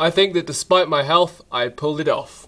I think that despite my health, I pulled it off.